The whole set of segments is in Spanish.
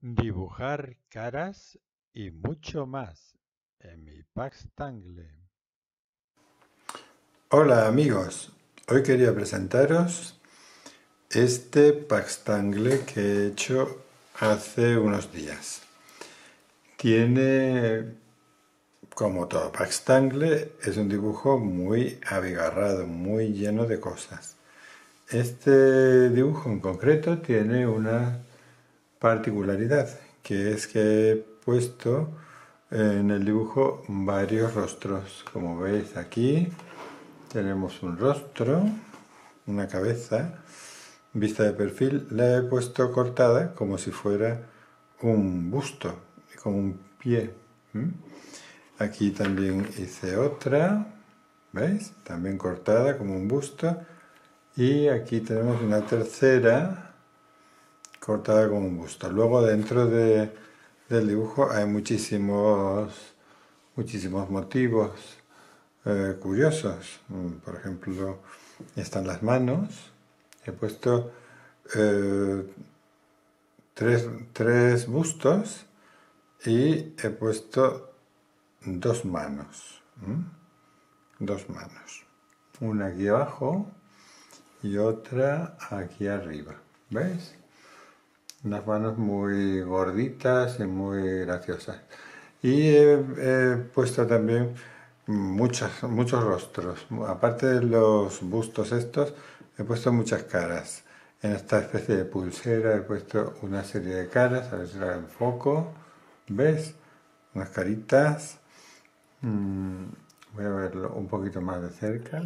dibujar caras y mucho más en mi Paxtangle. Hola amigos, hoy quería presentaros este Paxtangle que he hecho hace unos días. Tiene, como todo Paxtangle, es un dibujo muy abigarrado, muy lleno de cosas. Este dibujo en concreto tiene una particularidad, que es que he puesto en el dibujo varios rostros. Como veis aquí tenemos un rostro, una cabeza, vista de perfil, la he puesto cortada como si fuera un busto, como un pie. Aquí también hice otra, ¿veis? También cortada como un busto. Y aquí tenemos una tercera cortada con un busto. Luego dentro de, del dibujo hay muchísimos, muchísimos motivos eh, curiosos. Mm, por ejemplo, están las manos. He puesto eh, tres, tres bustos y he puesto dos manos. Dos manos. Una aquí abajo y otra aquí arriba. ¿Veis? Unas manos muy gorditas y muy graciosas. Y he, puesto también muchos, muchos rostros. Aparte de los bustos estos, he puesto muchas caras. En esta especie de pulsera he puesto una serie de caras, a ver si la enfoco. ¿Ves? Unas caritas. Mm, voy a verlo un poquito más de cerca.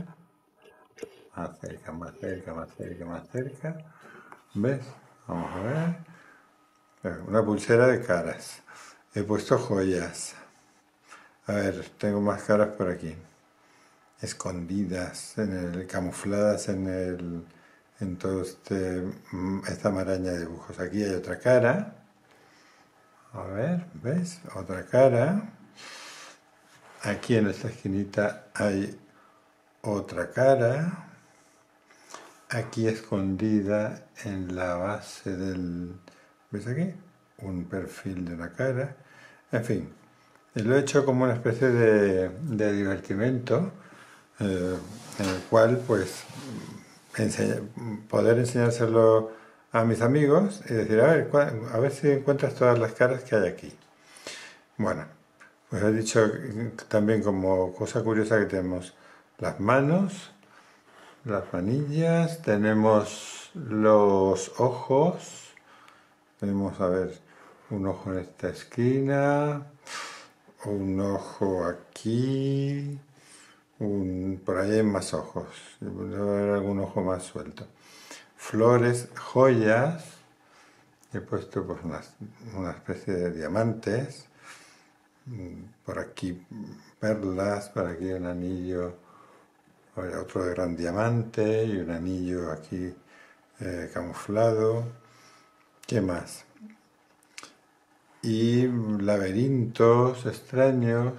Más cerca, más cerca, más cerca, más cerca. ¿Ves? Vamos a ver. Una pulsera de caras. He puesto joyas. A ver, tengo más caras por aquí. Escondidas, en el, camufladas en el, en este, mm, esta maraña de dibujos. Aquí hay otra cara. A ver, ¿ves? Otra cara. Aquí en esta esquinita hay otra cara aquí escondida en la base del... ¿Ves aquí? Un perfil de la cara. En fin, lo he hecho como una especie de, de divertimento eh, en el cual pues poder enseñárselo a mis amigos y decir, a ver, a ver si encuentras todas las caras que hay aquí. Bueno, pues he dicho también como cosa curiosa que tenemos las manos, las manillas, tenemos los ojos, tenemos, a ver, un ojo en esta esquina, un ojo aquí, por ahí hay más ojos, debe haber algún ojo más suelto. Flores, joyas, he puesto pues una, una especie de diamantes, por aquí perlas, por aquí un anillo otro de gran diamante y un anillo aquí eh, camuflado. ¿Qué más? Y laberintos extraños,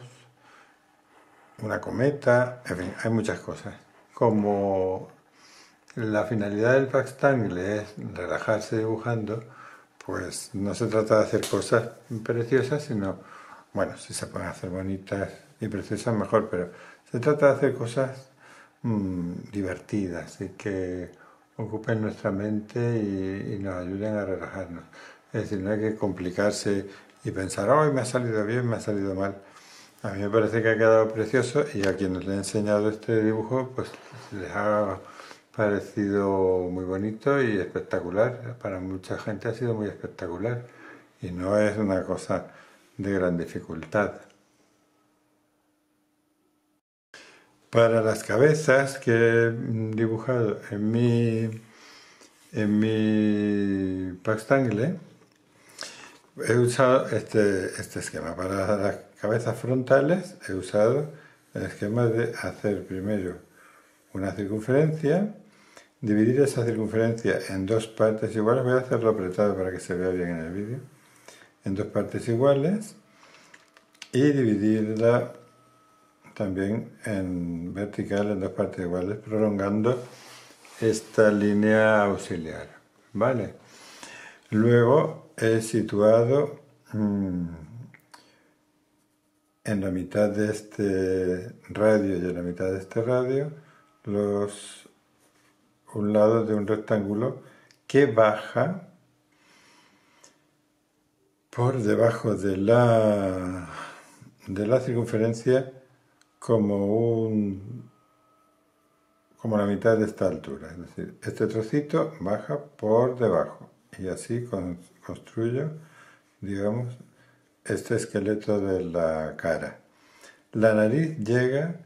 una cometa, en fin, hay muchas cosas. Como la finalidad del Paxtangle es relajarse dibujando, pues no se trata de hacer cosas preciosas, sino, bueno, si se pueden hacer bonitas y preciosas mejor, pero se trata de hacer cosas Mm, divertidas y que ocupen nuestra mente y, nos ayuden a relajarnos. Es decir, no hay que complicarse y pensar, hoy me ha salido bien, me ha salido mal. A mí me parece que ha quedado precioso y a quienes le he enseñado este dibujo, pues les ha parecido muy bonito y espectacular. Para mucha gente ha sido muy espectacular y no es una cosa de gran dificultad. Para las cabezas que he dibujado en mi, en mi Paxtangle, he usado este, este esquema. Para las cabezas frontales he usado el esquema de hacer primero una circunferencia, dividir esa circunferencia en dos partes iguales, voy a hacerlo apretado para que se vea bien en el vídeo, en dos partes iguales y dividirla también en vertical en dos partes iguales, prolongando esta línea auxiliar. ¿Vale? Luego he situado mm, en la mitad de este radio y en la mitad de este radio los un lado de un rectángulo que baja por debajo de la de la circunferencia como un como la mitad de esta altura, es decir, este trocito baja por debajo y así construyo, digamos, este esqueleto de la cara. La nariz llega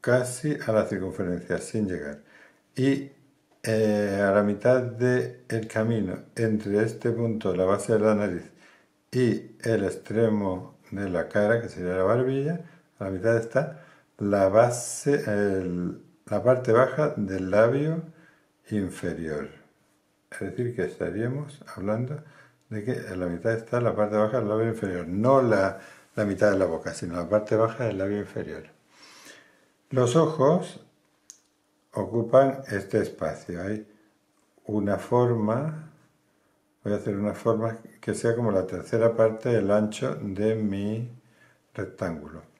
casi a la circunferencia, sin llegar. Y eh, a la mitad del camino entre este punto, la base de la nariz, y el extremo de la cara, que sería la barbilla, la mitad está la base, la parte baja del labio inferior. Es decir, que estaríamos hablando de que en la mitad está la parte baja del labio inferior, no la, la mitad de la boca, sino la parte baja del labio inferior. Los ojos ocupan este espacio. Hay una forma, voy a hacer una forma que sea como la tercera parte del ancho de mi rectángulo.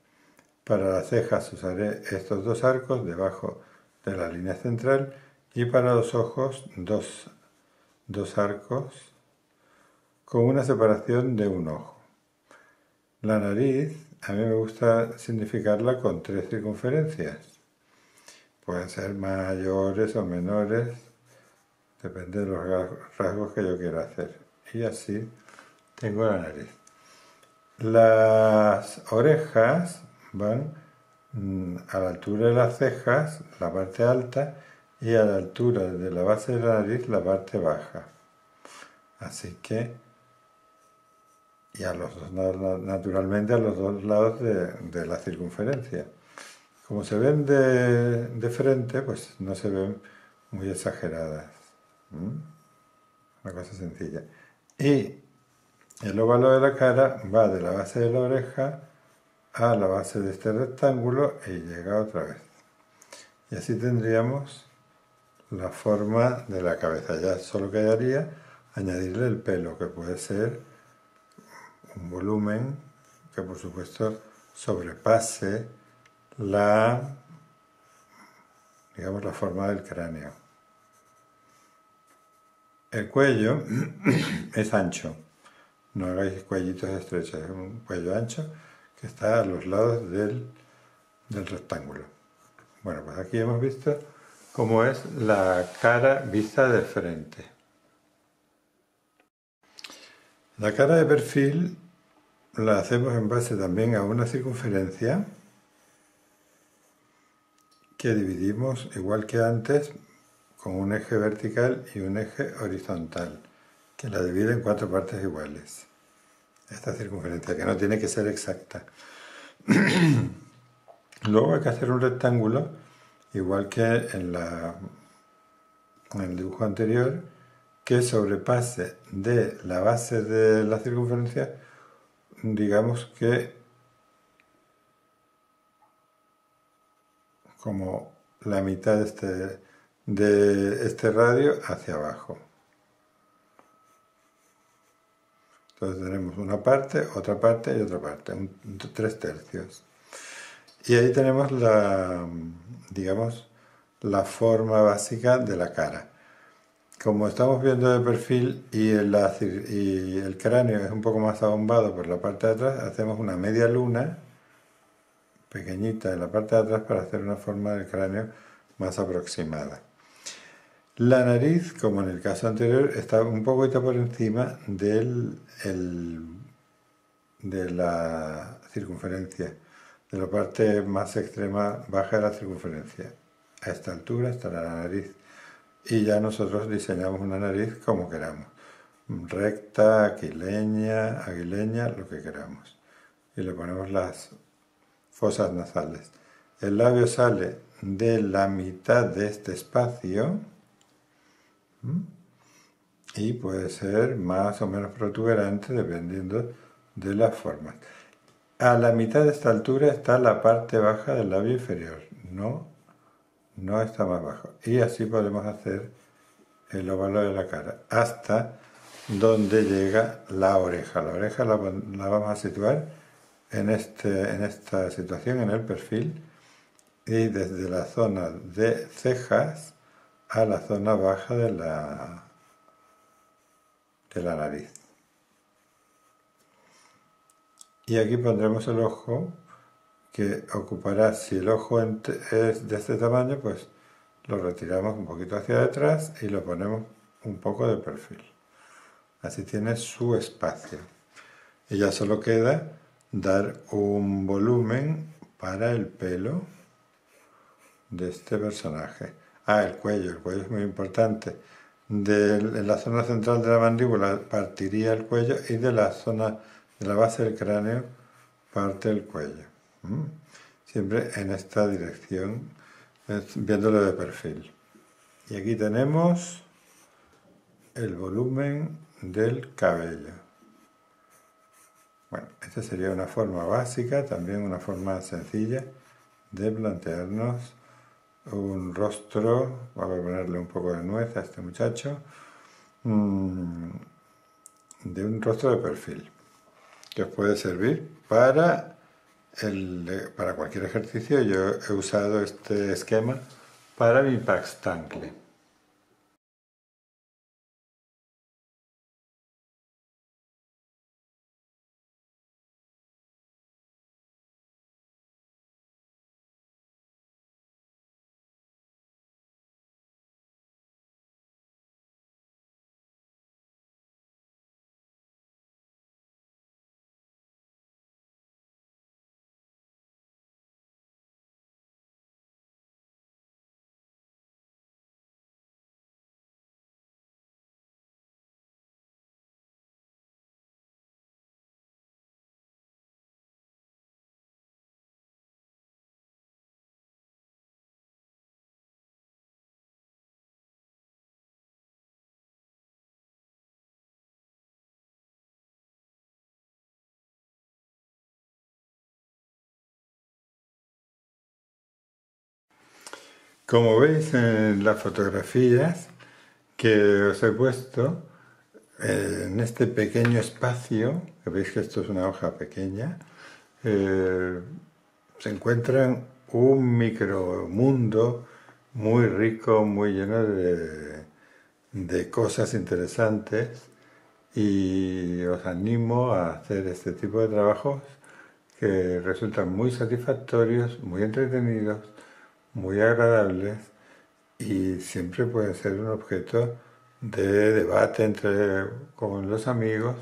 Para las cejas usaré estos dos arcos debajo de la línea central y para los ojos dos, dos arcos con una separación de un ojo. La nariz, a mí me gusta significarla con tres circunferencias. Pueden ser mayores o menores, depende de los rasgos que yo quiera hacer. Y así tengo la nariz. Las orejas van mm, a la altura de las cejas, la parte alta, y a la altura de la base de la nariz, la parte baja. Así que y a los dos, naturalmente a los dos lados de, la circunferencia. Como se ven de, frente, pues no se ven muy exageradas. Una cosa sencilla. Y el óvalo de la cara va de la base de la oreja a la base de este rectángulo y llega otra vez. Y así tendríamos la forma de la cabeza. Ya solo quedaría añadirle el pelo, que puede ser un volumen que por supuesto sobrepase la, digamos, la forma del cráneo. El cuello es ancho, no hagáis cuellitos estrechos, es un cuello ancho está a los lados del, del rectángulo. Bueno, pues aquí hemos visto cómo es la cara vista de frente. La cara de perfil la hacemos en base también a una circunferencia que dividimos igual que antes con un eje vertical y un eje horizontal, que la divide en cuatro partes iguales. Esta circunferencia, que no tiene que ser exacta. Luego hay que hacer un rectángulo, igual que en, la, en el dibujo anterior, que sobrepase de la base de la circunferencia digamos que como la mitad de este, de este radio hacia abajo. Entonces tenemos una parte, otra parte y otra parte, tres tercios. Y ahí tenemos la, digamos, la forma básica de la cara como estamos viendo de perfil y el, y el cráneo es un poco más abombado por la parte de atrás, hacemos una media luna pequeñita en la parte de atrás para hacer una forma del cráneo más aproximada. La nariz, como en el caso anterior, está un poquito por encima del, de la circunferencia, de la parte más extrema baja de la circunferencia. A esta altura está la nariz y ya nosotros diseñamos una nariz como queramos, recta, aquileña, aguileña, lo que queramos. Y le ponemos las fosas nasales. El labio sale de la mitad de este espacio y puede ser más o menos protuberante dependiendo de las formas. A la mitad de esta altura está la parte baja del labio inferior, no no está más bajo. Y así podemos hacer el óvalo de la cara hasta donde llega la oreja. La oreja la, vamos a situar en, este, en esta situación, en el perfil, y desde la zona de cejas a la zona baja de la, de la nariz. Y aquí pondremos el ojo que ocupará, si el ojo es de este tamaño, pues lo retiramos un poquito hacia detrás y lo ponemos un poco de perfil. Así tiene su espacio. Y ya solo queda dar un volumen para el pelo de este personaje. Ah, el cuello, el cuello es muy importante. De, la zona central de la mandíbula partiría el cuello y de la zona de la base del cráneo parte el cuello. Siempre en esta dirección, viéndolo de perfil. Y aquí tenemos el volumen del cabello. Bueno, esta sería una forma básica, también una forma sencilla de plantearnos un rostro, vamos a ponerle un poco de nuez a este muchacho, mm, de un rostro de perfil, que os puede servir para para cualquier ejercicio. Yo he usado este esquema para mi Pax Como veis en las fotografías que os he puesto, eh, en este pequeño espacio, que veis que esto es una hoja pequeña, eh, se encuentra un micromundo muy rico, muy lleno de, de cosas interesantes y os animo a hacer este tipo de trabajos que resultan muy satisfactorios, muy entretenidos muy agradables y siempre pueden ser un objeto de debate entre con los amigos,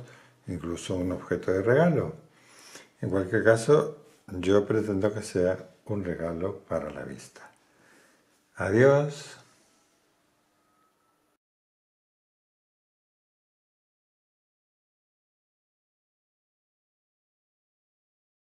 incluso un objeto de regalo. En cualquier caso, yo pretendo que sea un regalo para la vista. Adiós.